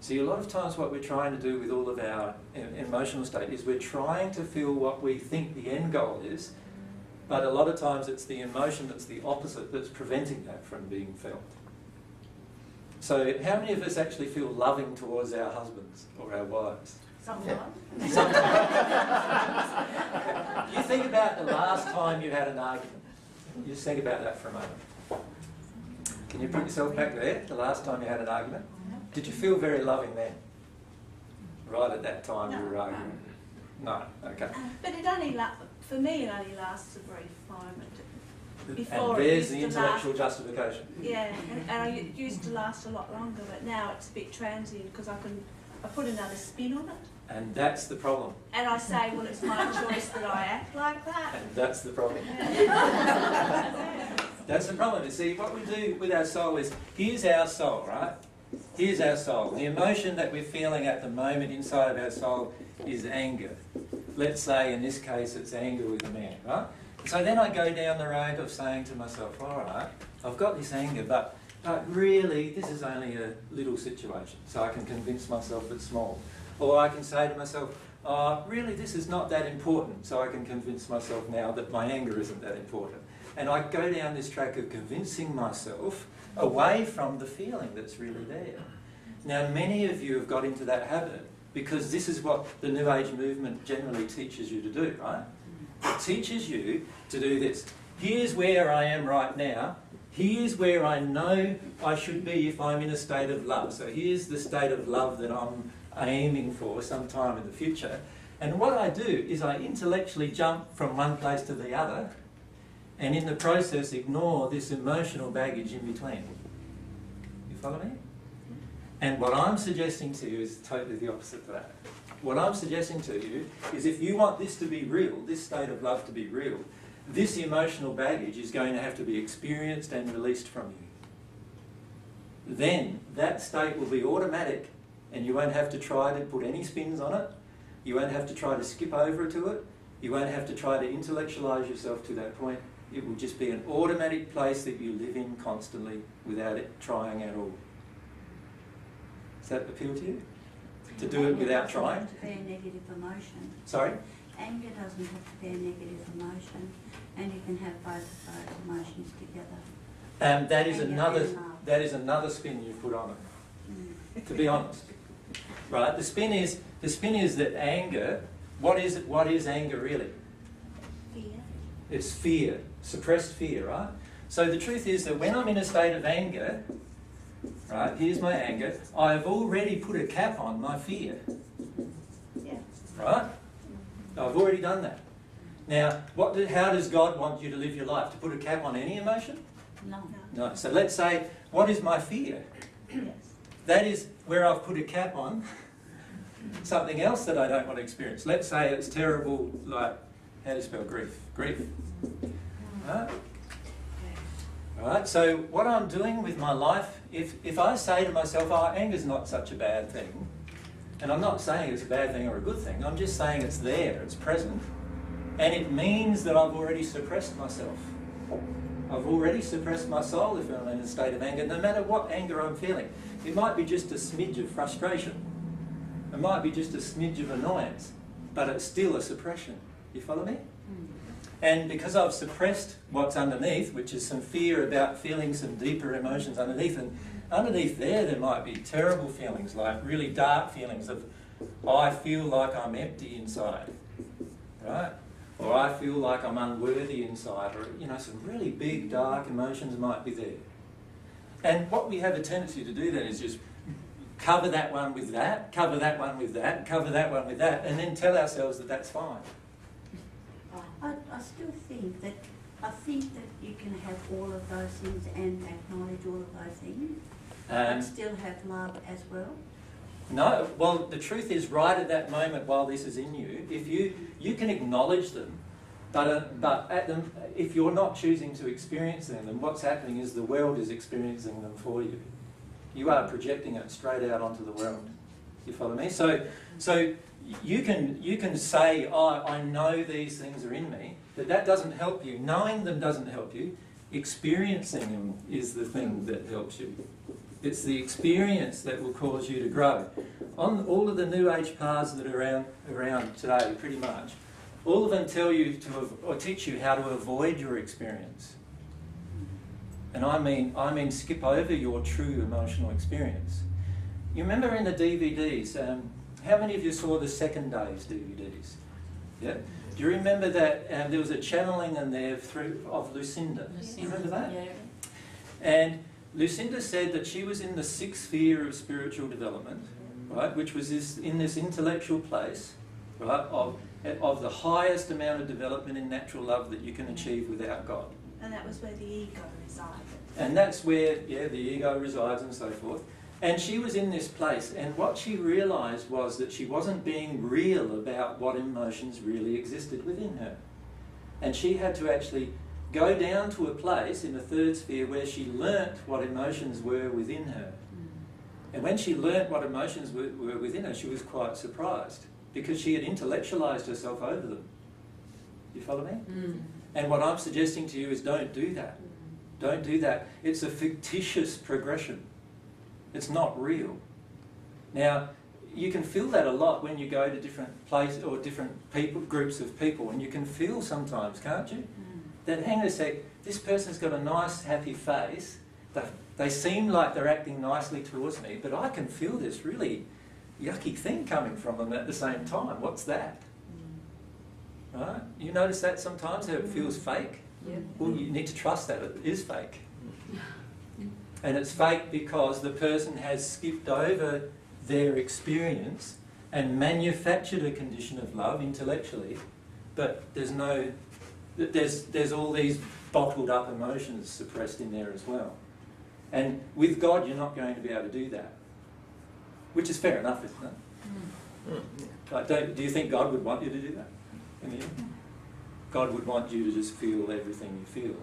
See, a lot of times what we're trying to do with all of our emotional state is we're trying to feel what we think the end goal is, but a lot of times it's the emotion that's the opposite that's preventing that from being felt. So, how many of us actually feel loving towards our husbands or our wives? Sometimes. Sometimes. you think about the last time you had an argument. You just think about that for a moment. Can you put yourself back there, the last time you had an argument? Did you feel very loving then? Right at that time no, you were arguing? No. no, okay. Um, but it only, la- for me, it only lasts a brief moment. Before and there's the intellectual justification. Yeah, and, and it used to last a lot longer, but now it's a bit transient because I can I put another spin on it. And that's the problem. And I say, well, it's my choice that I act like that. And that's the problem. that's the problem. You see, what we do with our soul is here's our soul, right? Here's our soul. The emotion that we're feeling at the moment inside of our soul is anger. Let's say in this case it's anger with a man, right? So then I go down the road of saying to myself, all right, I've got this anger, but, but really this is only a little situation, so I can convince myself it's small. Or I can say to myself, oh, really this is not that important, so I can convince myself now that my anger isn't that important. And I go down this track of convincing myself away from the feeling that's really there. Now, many of you have got into that habit because this is what the New Age movement generally teaches you to do, right? It teaches you to do this. Here's where I am right now. Here's where I know I should be if I'm in a state of love. So here's the state of love that I'm aiming for sometime in the future. And what I do is I intellectually jump from one place to the other and in the process ignore this emotional baggage in between. You follow me? And what I'm suggesting to you is totally the opposite to that. What I'm suggesting to you is if you want this to be real, this state of love to be real, this emotional baggage is going to have to be experienced and released from you. Then that state will be automatic and you won't have to try to put any spins on it. You won't have to try to skip over to it. You won't have to try to intellectualize yourself to that point. It will just be an automatic place that you live in constantly without it trying at all. Does that appeal to you? To do it without trying? To be a negative emotion. Sorry? Anger doesn't have to be a negative emotion, and you can have both of those emotions together. And that is another that is another spin you put on it. Mm. To be honest, right? The spin is the spin is that anger. What is it? What is anger really? Fear. It's fear, suppressed fear, right? So the truth is that when I'm in a state of anger, right? Here's my anger. I have already put a cap on my fear. Yeah. Right? I've already done that. Now, what do, how does God want you to live your life? To put a cap on any emotion? No. No. So let's say, what is my fear? Yes. That is where I've put a cap on something else that I don't want to experience. Let's say it's terrible, like, how to spell grief? Grief. Right? Right? So what I'm doing with my life, if, if I say to myself, oh, anger's not such a bad thing, and I'm not saying it's a bad thing or a good thing, I'm just saying it's there, it's present, and it means that I've already suppressed myself. I've already suppressed my soul if I'm in a state of anger, no matter what anger I'm feeling. It might be just a smidge of frustration. It might be just a smidge of annoyance, but it's still a suppression. You follow me? Hmm. And because I've suppressed what's underneath, which is some fear about feeling some deeper emotions underneath, and underneath there, there might be terrible feelings, like really dark feelings of, I feel like I'm empty inside, right? Or I feel like I'm unworthy inside, or, you know, some really big, dark emotions might be there. And what we have a tendency to do then is just cover that one with that, cover that one with that, cover that one with that, and then tell ourselves that that's fine. I, I still think that I think that you can have all of those things and acknowledge all of those things, um, and still have love as well. No, well, the truth is, right at that moment, while this is in you, if you you can acknowledge them, but uh, but at them, if you're not choosing to experience them, then what's happening is the world is experiencing them for you. You are projecting it straight out onto the world. You follow me? So, so you can, you can say, oh, I know these things are in me, but that doesn't help you. Knowing them doesn't help you. Experiencing them is the thing that helps you. It's the experience that will cause you to grow. On all of the New Age paths that are around, around today, pretty much, all of them tell you to or teach you how to avoid your experience. And I mean, I mean, skip over your true emotional experience. You remember in the DVDs, um, how many of you saw the second days DVDs? Yeah. Do you remember that um, there was a channeling in there through of Lucinda? You remember that? Yeah. And Lucinda said that she was in the sixth sphere of spiritual development, right, which was this in this intellectual place, right, of of the highest amount of development in natural love that you can achieve without God. And that was where the ego resided. And that's where, yeah, the ego resides and so forth. And she was in this place, and what she realised was that she wasn't being real about what emotions really existed within her. And she had to actually go down to a place in the third sphere where she learnt what emotions were within her. Mm. And when she learnt what emotions were, were within her, she was quite surprised because she had intellectualized herself over them. You follow me? Mm. And what I'm suggesting to you is don't do that. Mm. Don't do that. It's a fictitious progression. It's not real. Now, you can feel that a lot when you go to different places or different people, groups of people, and you can feel sometimes, can't you? Mm. That hang on a sec, this person's got a nice, happy face. They, they seem like they're acting nicely towards me, but I can feel this really yucky thing coming from them at the same time. What's that? Mm. Right? You notice that sometimes how it feels mm. fake? Yep. Well, you need to trust that it is fake. And it's fake because the person has skipped over their experience and manufactured a condition of love intellectually, but there's no, there's, there's all these bottled up emotions suppressed in there as well. And with God, you're not going to be able to do that, which is fair enough, isn't it? Mm. Like, don't, do you think God would want you to do that in the end? Mm. God would want you to just feel everything you feel